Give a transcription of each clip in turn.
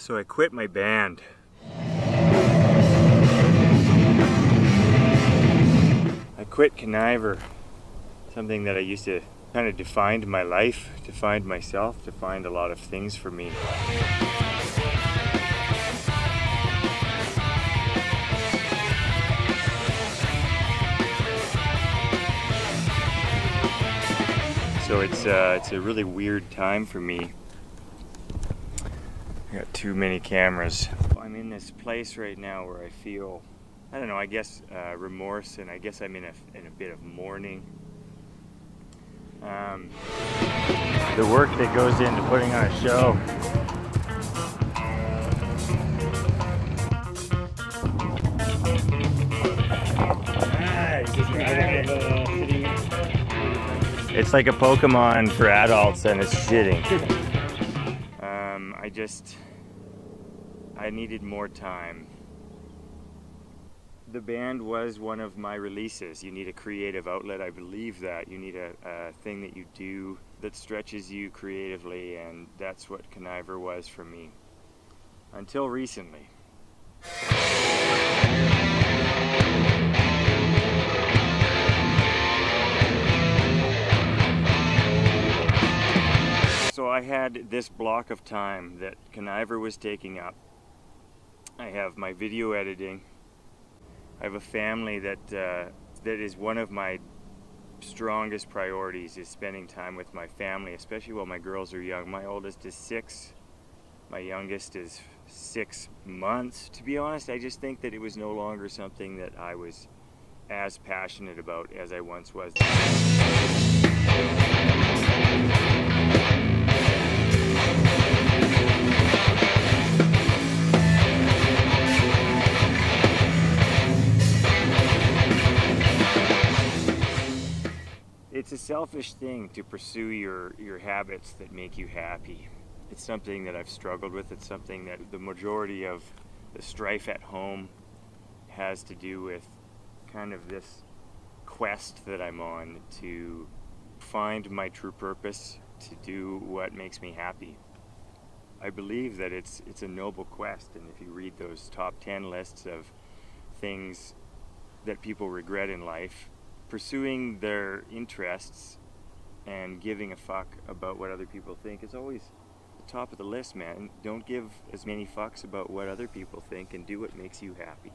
So I quit my band. I quit Conniver, something that I used to kind of defined my life, defined myself, defined a lot of things for me. So it's uh, it's a really weird time for me. I got too many cameras. I'm in this place right now where I feel, I don't know, I guess uh, remorse, and I guess I'm in a in a bit of mourning. Um, the work that goes into putting on a show. It's like a Pokemon for adults and it's shitting. Just, I needed more time. The band was one of my releases. You need a creative outlet. I believe that. You need a, a thing that you do that stretches you creatively, and that's what Conniver was for me. Until recently. I had this block of time that Conniver was taking up. I have my video editing. I have a family that uh, that is one of my strongest priorities is spending time with my family, especially while my girls are young. My oldest is six. My youngest is six months. To be honest, I just think that it was no longer something that I was as passionate about as I once was. It's a selfish thing to pursue your, your habits that make you happy. It's something that I've struggled with. It's something that the majority of the strife at home has to do with kind of this quest that I'm on to find my true purpose, to do what makes me happy. I believe that it's it's a noble quest, and if you read those top 10 lists of things that people regret in life, pursuing their interests and giving a fuck about what other people think is always the top of the list, man. Don't give as many fucks about what other people think and do what makes you happy.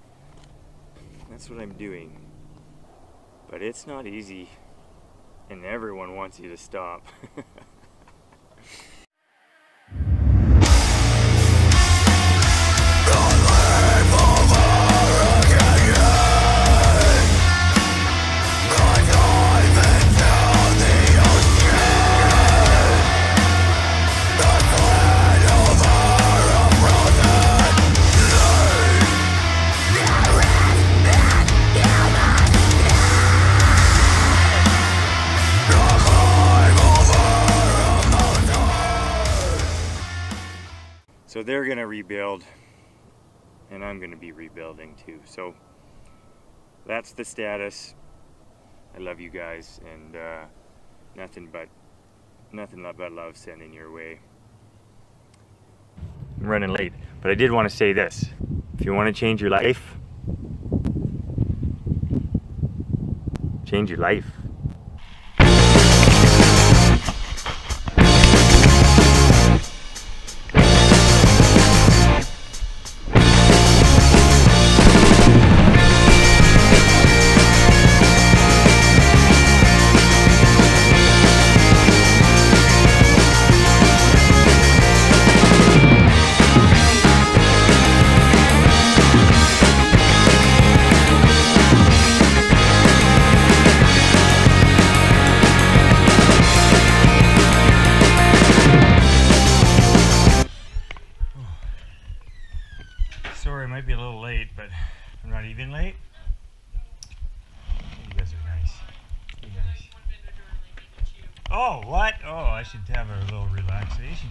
That's what I'm doing. But it's not easy, and everyone wants you to stop. So they're going to rebuild, and I'm going to be rebuilding too. So that's the status. I love you guys, and uh, nothing but nothing but love sending your way. I'm running late, but I did want to say this: if you want to change your life, change your life. Sorry, I might be a little late, but I'm not even late. You guys are nice. You guys. Oh, what? Oh, I should have a little relaxation.